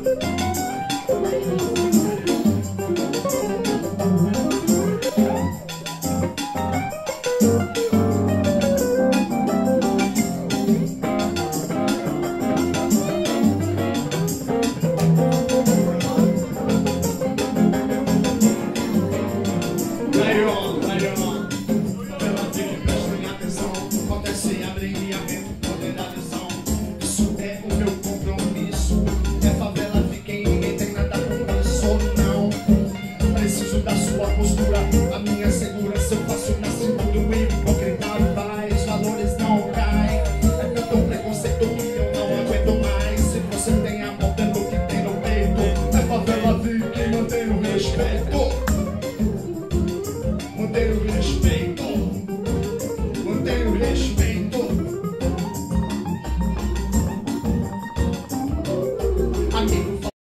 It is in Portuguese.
Thank you. preciso da sua postura. A minha segurança eu faço na cintura. O hipócrita vai, os valores não caem. É tanto preconceito que eu não aguento mais. Se você tem amor pelo que tem no peito, é favela vir que mantém o respeito. Mantém o respeito. Mantém o respeito. Amigo.